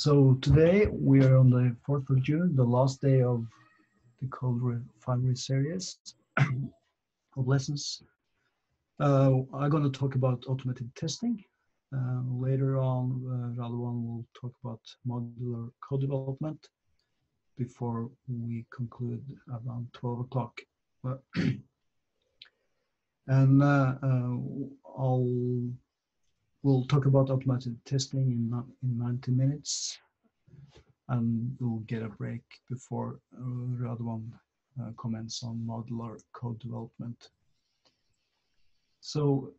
So today we are on the 4th of June, the last day of the CodeRefinery series of lessons. Uh, I'm going to talk about automated testing. Uh, later on, uh, Radovan will talk about modular code development before we conclude around 12 o'clock. and uh, uh, I'll we'll talk about automated testing in, in 90 minutes and we'll get a break before uh, Radovan uh, comments on modular code development. So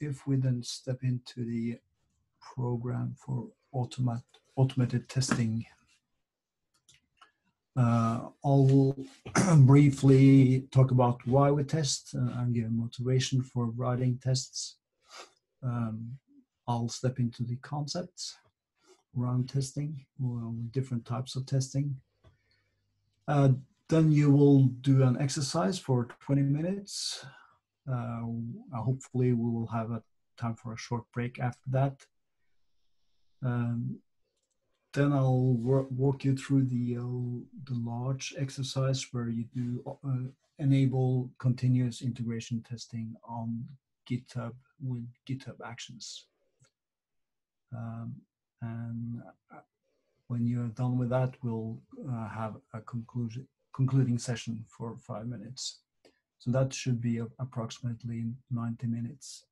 if we then step into the program for automat automated testing, uh, I'll briefly talk about why we test uh, and give motivation for writing tests. Um, I'll step into the concepts around testing, well, different types of testing. Uh, then you will do an exercise for 20 minutes. Uh, hopefully we will have a time for a short break after that. Um, then I'll walk you through the, uh, the large exercise where you do uh, enable continuous integration testing on GitHub with GitHub Actions. Um, and uh, when you're done with that, we'll uh, have a conclusion, concluding session for five minutes. So that should be approximately 90 minutes.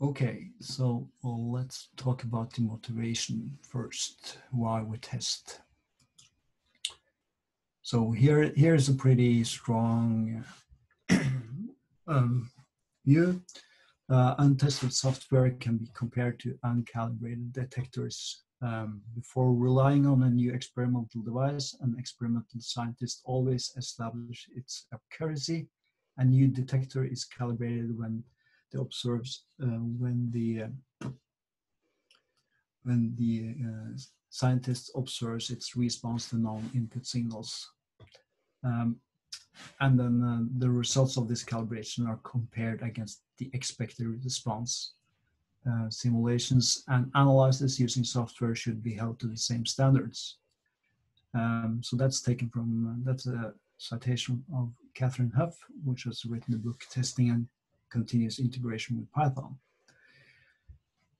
Okay, so well, let's talk about the motivation first, why we test. So here, here's a pretty strong um, view uh, untested software can be compared to uncalibrated detectors. Um, before relying on a new experimental device, an experimental scientist always establishes its accuracy. A new detector is calibrated when the observes uh, when the uh, when the uh, scientist observes its response to known input signals. Um, and then uh, the results of this calibration are compared against the expected response. Uh, simulations and analysis using software should be held to the same standards. Um, so that's taken from, uh, that's a citation of Kathryn Huff, which has written the book Testing and Continuous Integration with Python.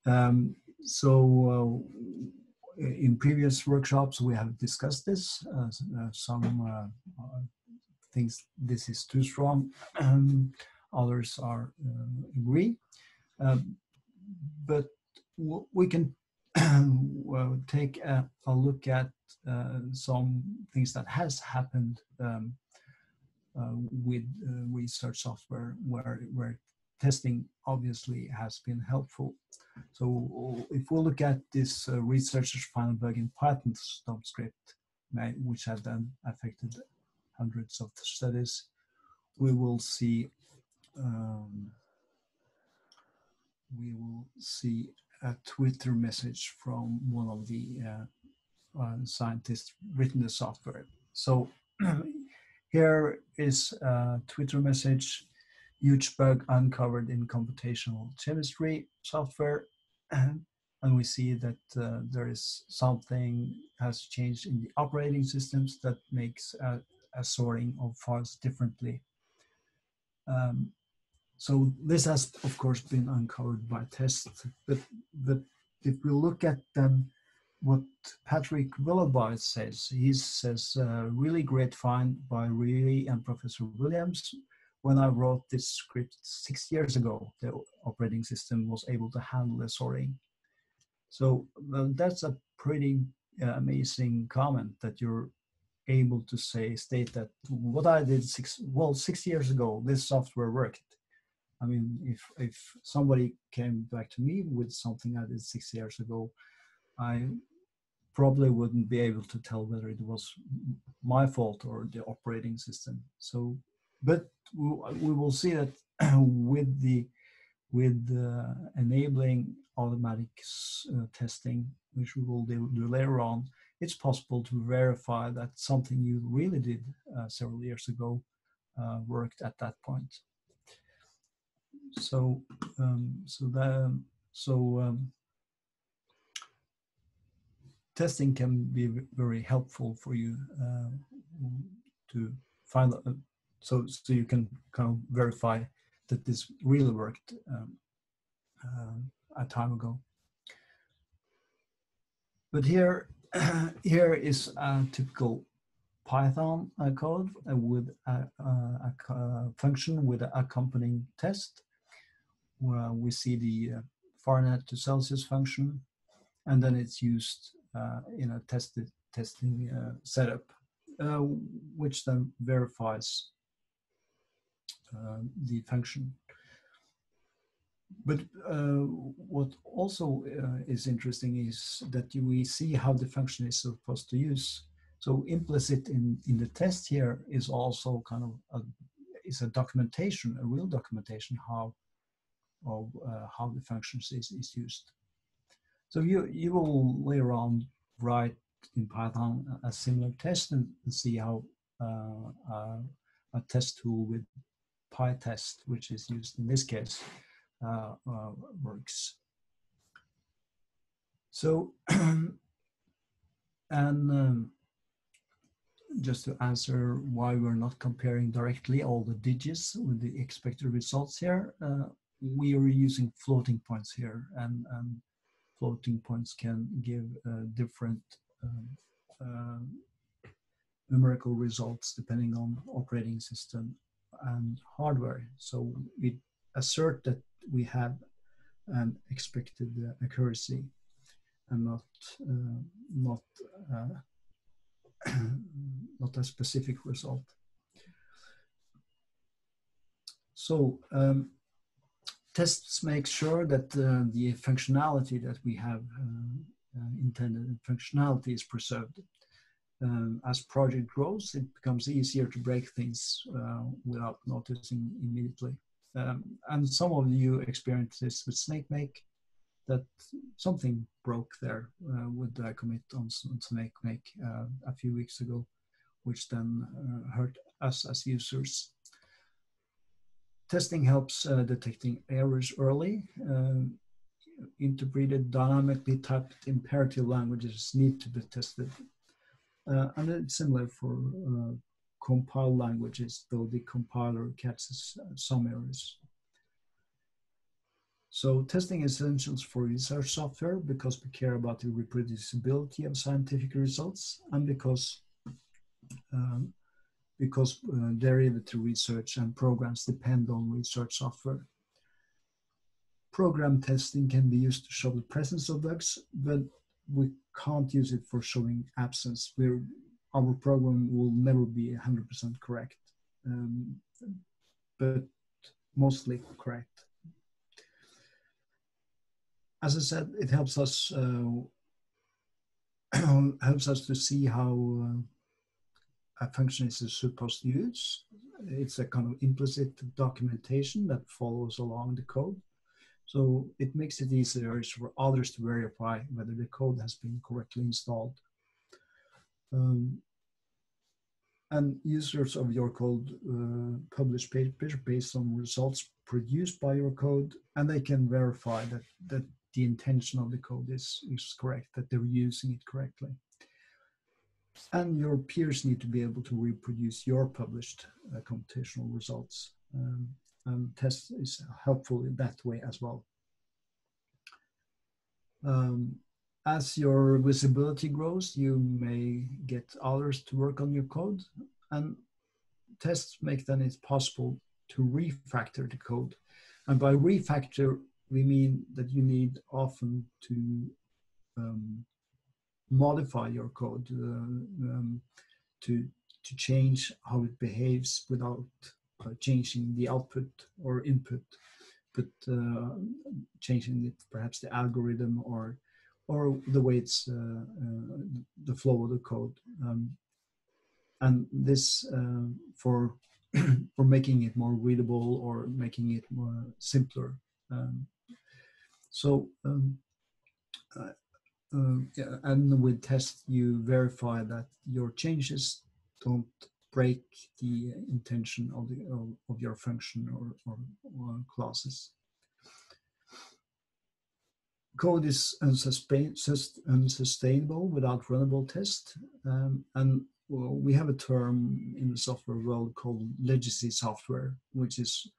Um, so uh, in previous workshops, we have discussed this. Uh, uh some thinks this is too strong. Um, others are uh, agree. Um, but we can well, take a, a, look at uh, some things that has happened um, uh, with research software where, where testing obviously has been helpful. So if we look at this uh, researchers found a bug in Python script, which had then affected hundreds of studies, we will see um, we will see a Twitter message from one of the uh, uh, scientists written the software. So here is a Twitter message, huge bug uncovered in computational chemistry software. And we see that uh, there is something has changed in the operating systems that makes sorting of files differently. Um, so this has, of course, been uncovered by tests. But, but if we look at what Patrick Willoughby says, he says, uh, really great find by Reilly and Professor Williams. When I wrote this script six years ago, the operating system was able to handle the sorting. So that's a pretty uh, amazing comment that you're able to say, state that what I did six, well, six years ago, this software worked I mean, if if somebody came back to me with something I did six years ago, I probably wouldn't be able to tell whether it was my fault or the operating system. So, but we will see that with the with uh, enabling automatic uh, testing, which we will do, later on, it's possible to verify that something you really did uh, several years ago uh, worked at that point so um, so that so um, testing can be very helpful for you uh, to find so so you can kind of verify that this really worked um, uh, a time ago. But here here is a typical Python code with a, a, a, function with an accompanying test where we see the uh, Fahrenheit to Celsius function and then it's used uh, in a tested testing uh, setup which then verifies the function but uh, what also uh, is interesting is that we see how the function is supposed to use. So implicit in, in the test here is also kind of a, is a documentation, a real documentation how of uh, how the function is, is used. So you, you will later on write in Python a similar test and, see how uh, a test tool with PyTest, which is used in this case, works. So, and um, just to answer why we're not comparing directly all the digits with the expected results here, uh, we are using floating points here and, and floating points can give uh, different uh, numerical results depending on operating system and hardware. So we assert that we have an expected uh, accuracy and not uh, not uh, not a specific result. So um, tests make sure that uh, the functionality that we have uh, uh, intended functionality is preserved. Um, as project grows, it becomes easier to break things without noticing immediately. Um, and some of you experienced this with Snakemake, that something broke there uh, with the commit on, on Snakemake uh, a few weeks ago, which then uh, hurt us as users. Testing helps uh, detecting errors early. Uh, interpreted dynamically typed imperative languages need to be tested. Uh, and it's similar for compile languages, though the compiler catches uh, some errors. So testing is essential for research software because we care about the reproducibility of scientific results and because um, because uh, derivative research and programs depend on research software. Program testing can be used to show the presence of bugs, but we can't use it for showing absence. We're our program will never be 100% correct, um, but mostly correct. As I said, it helps us uh, helps us to see how uh, a function is supposed to use. It's a kind of implicit documentation that follows along the code. So it makes it easier for others to verify whether the code has been correctly installed. Um, and users of your code uh, publish papers based on results produced by your code, and they can verify that, that the intention of the code is, is correct, that they're using it correctly. And your peers need to be able to reproduce your published uh, computational results. Um, and test is helpful in that way as well. Um, as your visibility grows, you may get others to work on your code and tests make then it possible to refactor the code. And by refactor, we mean that you need often to um, modify your code uh, um, to, to change how it behaves without uh, changing the output or input, but uh, changing it, perhaps the algorithm or or the way it's uh, uh, the flow of the code. Um, and this uh, for for making it more readable or making it more simpler. Um, so um, uh, uh, yeah, and with test you verify that your changes don't break the intention of the of, of your function or, or, or classes. Code is unsustainable without runnable test. Um, and well, we have a term in the software world called legacy software, which is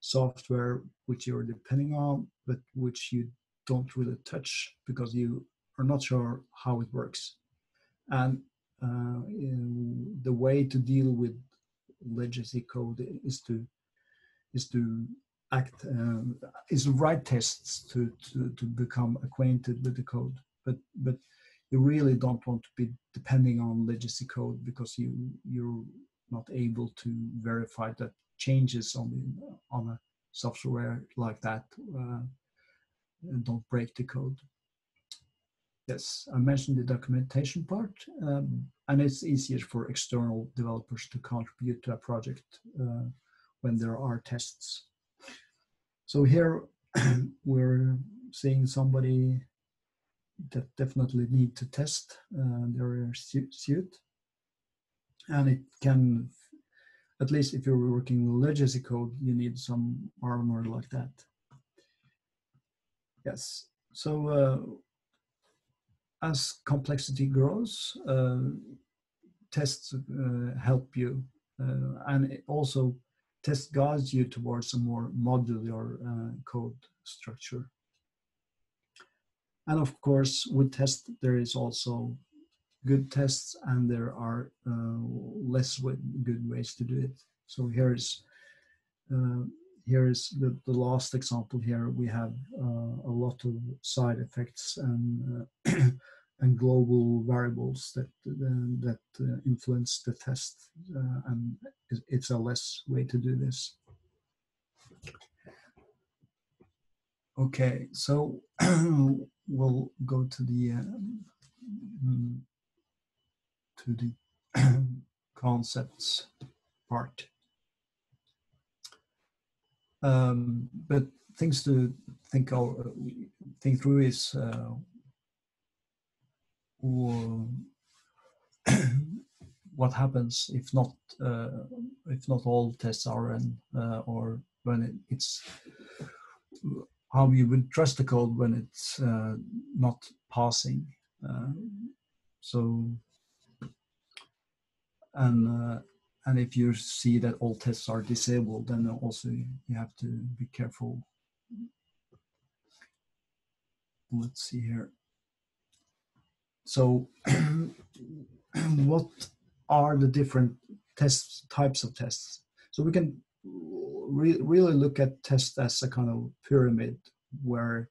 software which you're depending on, but which you don't really touch because you are not sure how it works. And uh, the way to deal with legacy code is to is to act um, is write tests to, to to become acquainted with the code. But but you really don't want to be depending on legacy code because you you're not able to verify that changes on the on a software like that uh, don't break the code. Yes i mentioned the documentation part um, and it's easier for external developers to contribute to a project uh, when there are tests so here we're seeing somebody that definitely need to test uh, their suit. And it can, at least if you're working legacy code, you need some armor like that. Yes, so uh, as complexity grows, uh, tests uh, help you. Uh, and also test guides you towards a more modular uh, code structure. And of course, with test, there is also good tests and there are uh, less good ways to do it. So here's uh, here is the, the last example here. We have uh, a lot of side effects and uh, and global variables that uh, that uh, influence the test, uh, and it's a less way to do this. Okay, so we'll go to the um, to the concepts part. Um, but things to think of, think through is uh, what happens if not uh, if not all tests are run uh, or when it, it's how you would trust the code when it's uh, not passing uh, so and uh, and if you see that all tests are disabled then also you have to be careful. Let's see here so what are the different tests types of tests? So we can re really look at tests as a kind of pyramid where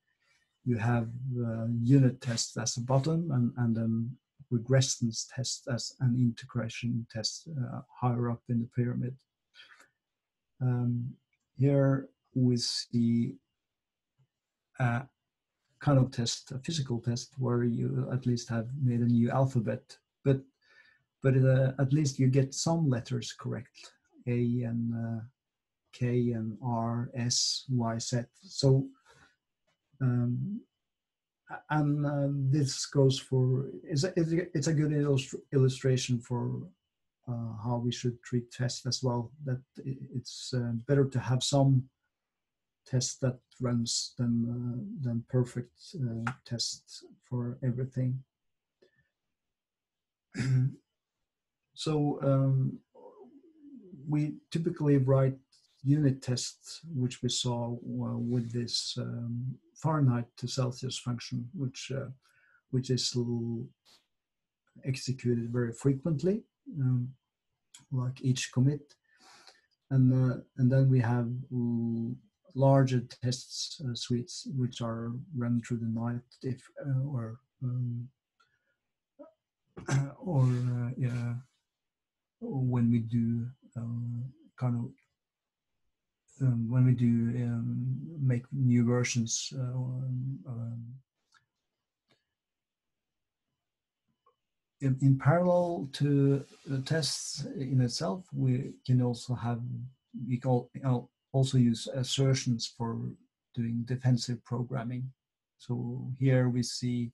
you have uh, unit tests as a bottom and, and then regression test as an integration test uh, higher up in the pyramid. Um, here we see uh, kind of test, a physical test, where you at least have made a new alphabet, but but uh, at least you get some letters correct, A and uh, K and R, S, Y, Z. So, um, and uh, this goes for it's a, it's a good illustration for uh, how we should treat tests as well. That it's uh, better to have some test that runs them uh, than perfect uh, tests for everything. so um, we typically write unit tests, which we saw with this um, Fahrenheit to Celsius function, which uh, which is executed very frequently, um, like each commit, and uh, and then we have larger test uh, suites which are run through the night if uh, or um, or uh, yeah when we do um, kind of um, when we do um, make new versions uh, um, in, in, parallel to the tests in itself we can also have we call also use assertions for doing defensive programming. So here we see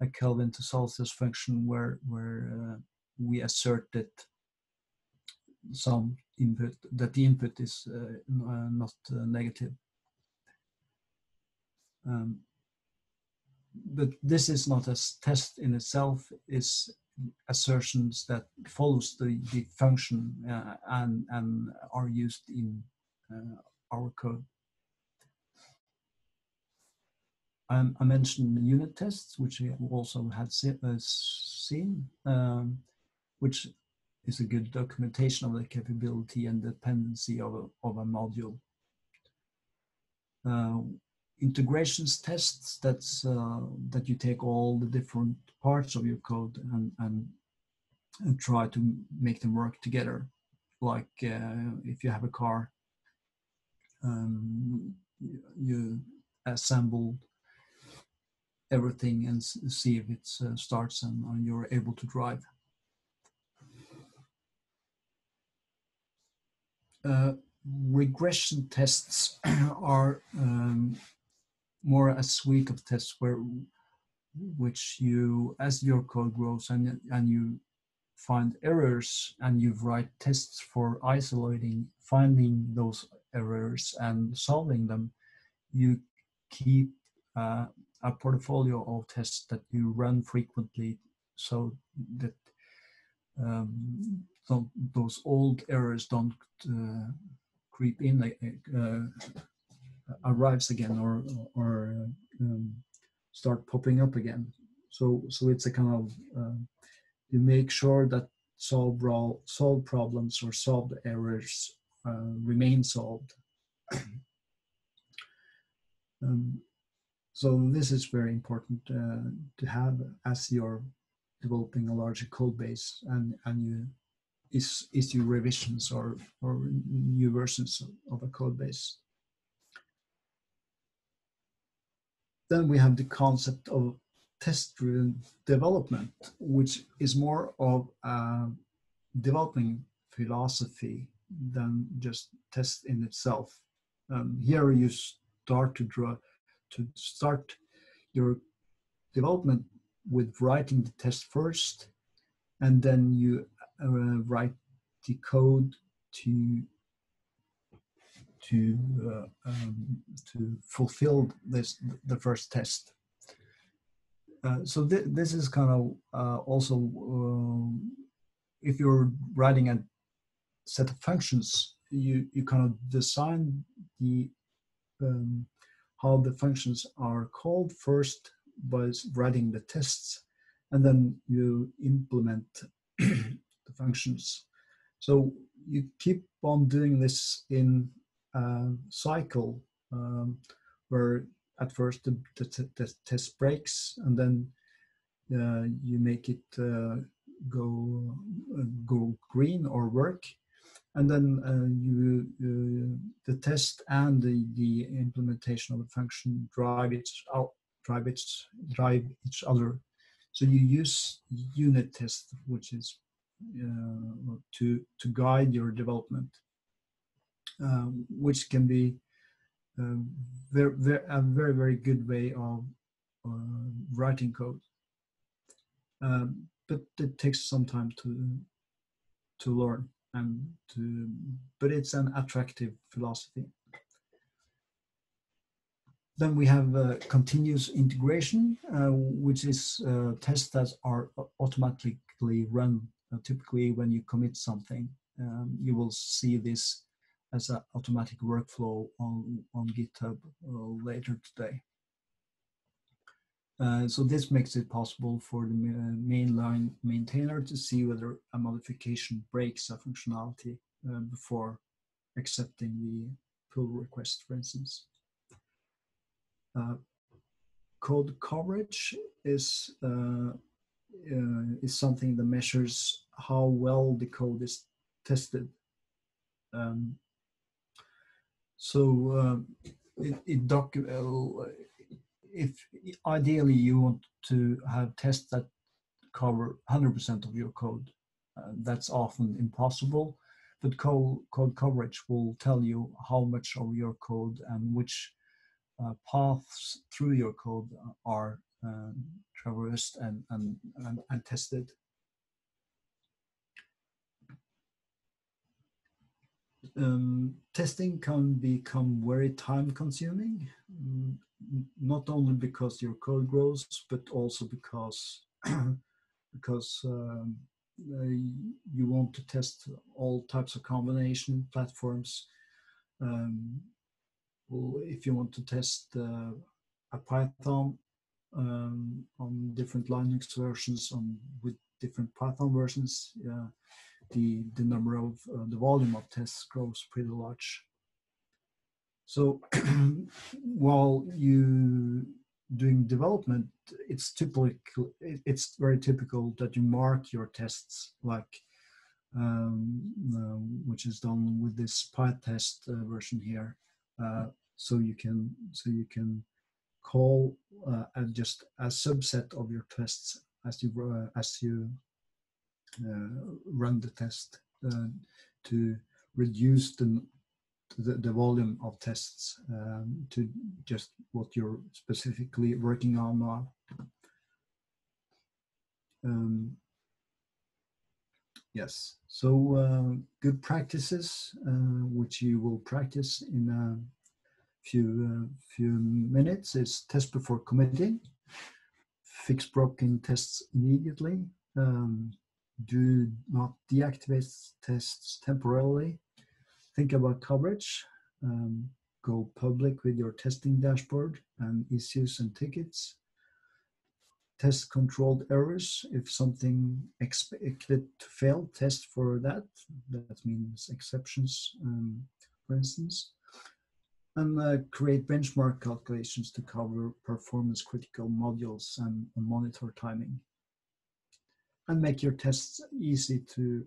a Kelvin to Celsius function where, where uh, we assert that some input, that the input is uh, uh not uh, negative. Um, but this is not a test in itself. It's assertions that follows the, the function uh, and, and are used in our code. Um, I mentioned the unit tests, which we also had se uh, seen, um, which is a good documentation of the capability and dependency of a, of a module. Uh, integrations tests that's uh, that you take all the different parts of your code and, and, and try to make them work together like uh, if you have a car um, you, assemble everything and see if it uh, starts and, and you're able to drive. Uh, regression tests are um, more a suite of tests where which you as your code grows and and you find errors and you write tests for isolating finding those errors and solving them you keep uh, a portfolio of tests that you run frequently so that um, those old errors don't uh, creep in uh, arrives again or or um, start popping up again. So so it's a kind of uh, you make sure that solve solve problems or solved errors remain solved. um, so this is very important uh, to have as you're developing a larger code base and and you is issue revisions or or new versions of a code base. Then we have the concept of test-driven development, which is more of a developing philosophy than just test in itself. Um, here you start to draw, to start your development with writing the test first, and then you uh, write the code to to uh, um, to fulfill this the first test. Uh, so th this is kind of uh, also um, if you're writing a set of functions, you you kind of design the um, how the functions are called first by writing the tests, and then you implement the functions. So you keep on doing this in uh, cycle um, where at first the, the, the, test breaks and then uh, you make it uh, go uh, go green or work and then uh, you uh, the test and the, the implementation of the function drive out drive drive each other so you use unit test which is to to guide your development um, which can be uh, very, very, a very, very good way of uh, writing code. Um, but it takes some time to to learn and to, but it's an attractive philosophy. Then we have uh, continuous integration, uh, which is uh, tests that are automatically run. Uh, typically, when you commit something, um, you will see this as an automatic workflow on, on GitHub uh, later today. Uh, so this makes it possible for the mainline maintainer to see whether a modification breaks a functionality uh, before accepting the pull request, for instance. Uh, code coverage is uh, uh, is something that measures how well the code is tested. Um, so uh, it, it doc uh, if ideally you want to have tests that cover 100% of your code, uh, that's often impossible. But code, code coverage will tell you how much of your code and which uh, paths through your code are uh, traversed and, and, and, and tested. um, testing can become very time consuming. Not only because your code grows, but also because because um, uh, you want to test all types of combination platforms. Um, well, if you want to test uh, a Python um, on different Linux versions on with different Python versions, uh, the the number of uh, the volume of tests grows pretty large. So while you doing development, it's typically it's very typical that you mark your tests like um, uh, which is done with this PyTest uh, version here. Uh, so you can so you can call uh, just a subset of your tests as you uh, as you uh, run the test to reduce the the, the volume of tests um, to just what you're specifically working on now. Um, yes, so uh, good practices, uh, which you will practice in a few, uh, few minutes is test before committing, fix broken tests immediately, um, do not deactivate tests temporarily, think about coverage, um, go public with your testing dashboard and issues and tickets, test controlled errors. If something expected to fail, test for that. That means exceptions, um, for instance. And uh, create benchmark calculations to cover performance critical modules and, monitor timing. And make your tests easy to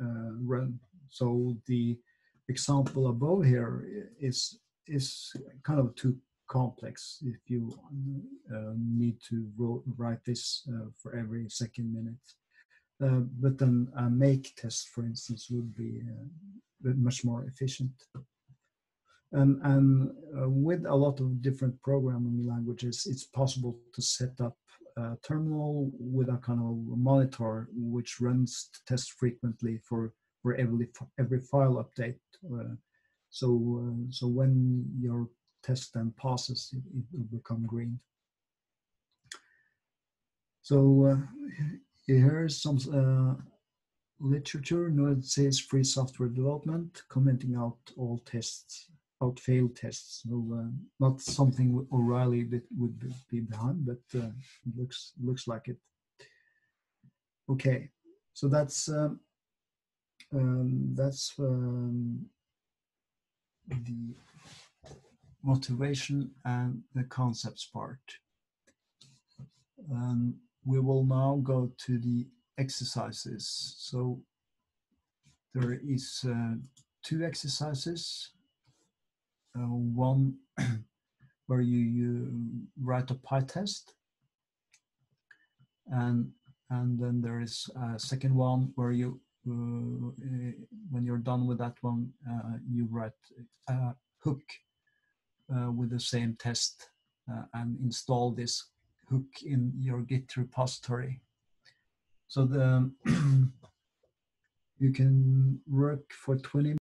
uh, run. So the example above here is is kind of too complex if you uh, need to write this uh, for every second minute. Uh, but then a make test, for instance, would be uh, much more efficient. And, and uh, with a lot of different programming languages, it's possible to set up a terminal with a kind of monitor which runs tests frequently for for every every file update. Uh, so uh, so when your test then passes, it, it will become green. So uh, here is some literature. No, it says free software development, commenting out all tests, out failed tests. So uh, not something O'Reilly that would be behind, but uh, looks looks like it. Okay, so that's um, um, that's um, the motivation and the concepts part. Um, we will now go to the exercises. So there is uh, two exercises. Uh, one where you, you write a PyTest and and then there is a second one where you when you're done with that one, uh, you write a hook uh, with the same test and install this hook in your Git repository. So the you can work for 20